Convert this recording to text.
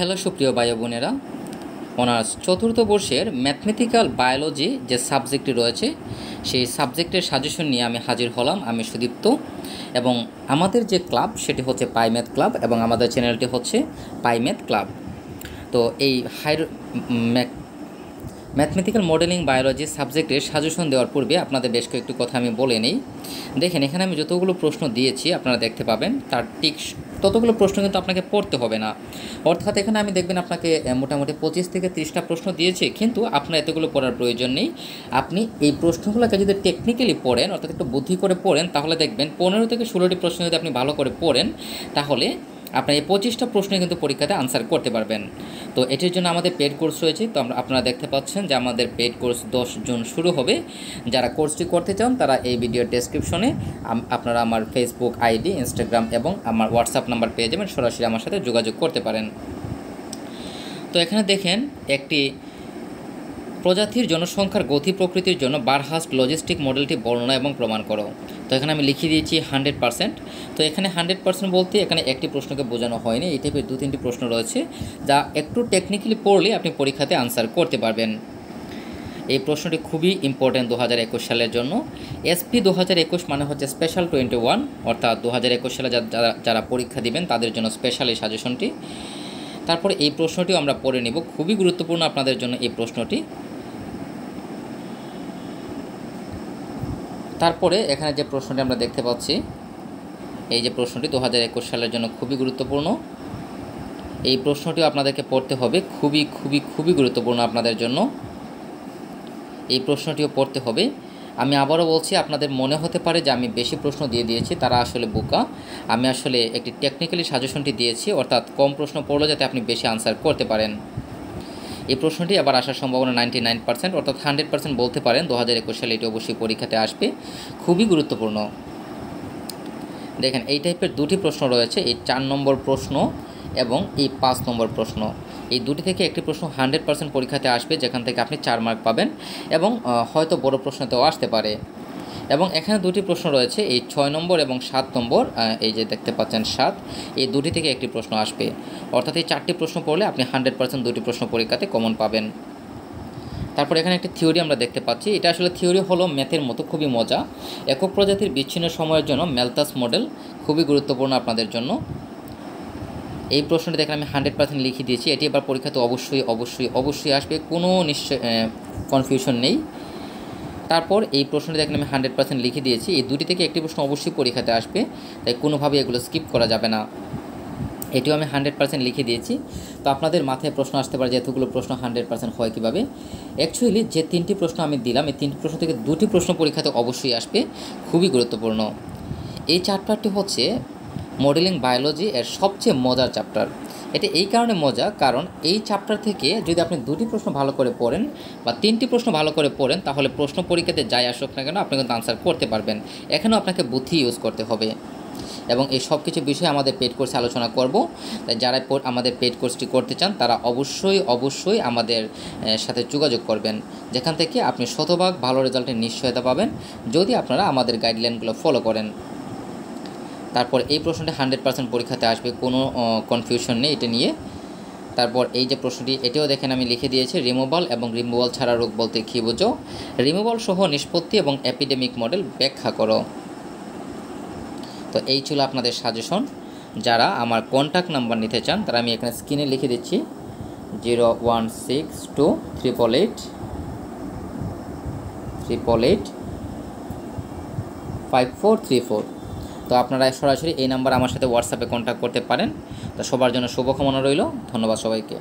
Hello সুপ্রিয় ভাই বোনেরা, অনার্স চতুর্থ বর্ষের ম্যাথমেটিক্যাল বায়োলজি যে সাবজেক্টটি রয়েছে, সেই সাবজেক্টের সাজেশন নিয়ে আমি হাজির হলাম, আমি সুদীপ্ত। এবং আমাদের যে ক্লাব সেটি হচ্ছে পাইম্যাথ ক্লাব এবং আমাদের চ্যানেলটি হচ্ছে পাইম্যাথ ক্লাব তো এই হাইর ম্যাথমেটিক্যাল মডেলিং বায়োলজি সাবজেক্টের সাজেশন দেওয়ার পূর্বে আপনাদের বেশ কয়েকটি কথা আমি বলে নিই। দেখেন, এখানে আমি যতগুলো প্রশ্ন দিয়েছি, আপনারা দেখতে পাবেন, তার ঠিক ততগুলো প্রশ্ন কিন্তু আপনাকে পড়তে হবে না। অর্থাৎ এখানে আমি দেখবেন আপনাকে মোটামুটি পঁচিশ থেকে ত্রিশটা প্রশ্ন দিয়েছি, কিন্তু আপনার এতগুলো পড়ার প্রয়োজন নেই। আপনি এই প্রশ্নগুলোকে যদি টেকনিক্যালি পড়েন, অর্থাৎ একটু বুদ্ধি করে পড়েন, তাহলে দেখবেন পনেরো থেকে ষোলোটি প্রশ্ন যদি আপনি ভালো করে পড়েন, তাহলে আপনার এই পঁচিশটা প্রশ্ন কিন্তু পরীক্ষাতে আনসার করতে পারবেন। তো এটির জন্য আমাদের পেড কোর্স রয়েছে, তো আমরা আপনারা দেখতে পাচ্ছেন যে আমাদের পেড কোর্স দশ জুন শুরু হবে। যারা কোর্সটি করতে চান, তারা এই ভিডিওর ডেসক্রিপশনে আপনারা আমার ফেসবুক আইডি ইনস্টাগ্রাম এবং আমার হোয়াটসঅ্যাপ নাম্বার পেয়ে যাবেন। সরাসরি আমার সাথে যোগাযোগ করতে পারেন। তো এখানে দেখেন, একটি প্রজাতির জনসংখ্যার গতি প্রকৃতির জন্য বারহাস্ট লজিস্টিক মডেলটি বর্ণনা এবং প্রমাণ করো। তো এখানে আমি লিখে দিয়েছি হান্ড্রেড পার্সেন্ট। তো এখানে হান্ড্রেড পার্সেন্ট বলতে এখানে একটি প্রশ্নকে বোঝানো হয়নি, এই টাইপের দু তিনটি প্রশ্ন রয়েছে, যা একটু টেকনিক্যালি পড়লে আপনি পরীক্ষাতে আনসার করতে পারবেন। এই প্রশ্নটি খুবই ইম্পর্ট্যান্ট দু হাজার একুশ সালের জন্য। এসপি দু হাজার একুশ মানে হচ্ছে স্পেশাল টোয়েন্টি ওয়ান অর্থাৎ দু হাজার একুশ সালে যারা যারা পরীক্ষা দিবেন, তাদের জন্য স্পেশাল এই সাজেশনটি তারপরে এই প্রশ্নটিও আমরা পড়ে নেব, খুবই গুরুত্বপূর্ণ আপনাদের জন্য এই প্রশ্নটি। তারপরে এখানে যে প্রশ্নটি আমরা দেখতে পাচ্ছি, এই যে প্রশ্নটি দু হাজার একুশ সালের জন্য খুবই গুরুত্বপূর্ণ। এই প্রশ্নটিও আপনাদেরকে পড়তে হবে খুবই খুবই খুবই গুরুত্বপূর্ণ আপনাদের জন্য। এই প্রশ্নটিও পড়তে হবে। আমি আবারও বলছি, আপনাদের মনে হতে পারে যে আমি বেশি প্রশ্ন দিয়ে দিয়েছি, তারা আসলে বোকা। আমি আসলে একটি টেকনিক্যালি সাজেশনটি দিয়েছি, অর্থাৎ কম প্রশ্ন পড়লে যাতে আপনি বেশি আনসার করতে পারেন। এই প্রশ্নটি আবার আসার সম্ভাবনা নাইনটি নাইন পার্সেন্ট, অর্থাৎ হান্ড্রেড পার্সেন্ট বলতে পারেন দু হাজার একুশ সালে এটি অবশ্যই পরীক্ষাতে আসবে। খুবই গুরুত্বপূর্ণ। দেখেন, এই টাইপের দুটি প্রশ্ন রয়েছে, এই চার নম্বর প্রশ্ন এবং এই পাঁচ নম্বর প্রশ্ন। এই দুটি থেকে একটি প্রশ্ন হান্ড্রেড পার্সেন্ট পরীক্ষাতে আসবে, যেখান থেকে আপনি চার মার্ক পাবেন এবং হয়তো বড় প্রশ্নতেও আসতে পারে। এবং এখানে দুটি প্রশ্ন রয়েছে, এই ছয় নম্বর এবং সাত নম্বর এই যে দেখতে পাচ্ছেন সাত, এই দুটি থেকে একটি প্রশ্ন আসবে। অর্থাৎ এই চারটি প্রশ্ন পড়লে আপনি হান্ড্রেড পার্সেন্ট দুটি প্রশ্ন পরীক্ষাতে কমন পাবেন। তারপর এখানে একটি থিওরি আমরা দেখতে পাচ্ছি, এটা আসলে থিওরি হলো ম্যাথের মতো খুবই মজা। একক প্রজাতির বিচ্ছিন্ন সময়ের জন্য মেলতাস মডেল খুবই গুরুত্বপূর্ণ আপনাদের জন্য। এই প্রশ্নটি দেখেন আমি হান্ড্রেড পার্সেন্ট লিখে দিয়েছি, এটি এবার পরীক্ষাতে অবশ্যই অবশ্যই অবশ্যই আসবে, কোনো নিশ্চয় কনফিউশন নেই। তারপর এই প্রশ্নটি দেখেন আমি হান্ড্রেড পার্সেন্ট লিখে দিয়েছি। এই দুটি থেকে একটি প্রশ্ন অবশ্যই পরীক্ষাতে আসবে, তাই কোনোভাবে এগুলো স্কিপ করা যাবে না। এটিও আমি হান্ড্রেড পার্সেন্ট লিখে দিয়েছি। তো আপনাদের মাথায় প্রশ্ন আসতে পারে যে এতগুলো প্রশ্ন হান্ড্রেড পার্সেন্ট হয় কীভাবে? অ্যাকচুয়ালি যে তিনটি প্রশ্ন আমি দিলাম, এই তিনটি প্রশ্ন থেকে দুটি প্রশ্ন পরীক্ষাতে অবশ্যই আসবে, খুবই গুরুত্বপূর্ণ। এই চ্যাপ্টারটি হচ্ছে মডেলিং বায়োলজি এর সবচেয়ে মজার চ্যাপ্টার এটা এই কারণে মজা, কারণ এই চ্যাপ্টার থেকে যদি আপনি দুটি প্রশ্ন ভালো করে পড়েন বা তিনটি প্রশ্ন ভালো করে পড়েন, তাহলে প্রশ্ন পরীক্ষাতে যাই আসুক না কেন আপনি কিন্তু আনসার করতে পারবেন। এখানেও আপনাকে বুদ্ধি ইউজ করতে হবে। এবং এই সব কিছু বিষয়ে আমাদের পেড কোর্সে আলোচনা করব। তাই যারা আমাদের পেড কোর্সটি করতে চান, তারা অবশ্যই অবশ্যই আমাদের সাথে যোগাযোগ করবেন। যেখান থেকে আপনি শতভাগ ভালো রেজাল্টের নিশ্চয়তা পাবেন। যদি আপনারা আমাদের গাইডলাইনগুলো ফলো করেন। তারপর এই প্রশ্নটি হান্ড্রেড পার্সেন্ট পরীক্ষাতে আসবে, কোনো কনফিউশন নেই এটা নিয়ে। তারপর এই যে প্রশ্নটি, এটিও দেখেন আমি লিখে দিয়েছি রিমুভাল এবং রিমুভাল ছাড়া রোগ বলতে কী বুঝো? রিমুভাল সহ নিষ্পত্তি এবং অ্যাপিডেমিক মডেল ব্যাখ্যা করো। তো এই ছিল আপনাদের সাজেশন যারা আমার কন্ট্যাক্ট নাম্বার নিতে চান, তারা আমি এখানে স্ক্রিনে লিখে দিচ্ছি zero one six two triple eight triple eight five four three four তো আপনারা সরাসরি এই নাম্বার আমার সাথে হোয়াটসঅ্যাপে কন্ট্যাক্ট করতে পারেন। তো সবার জন্য শুভকামনা রইল। ধন্যবাদ সবাইকে।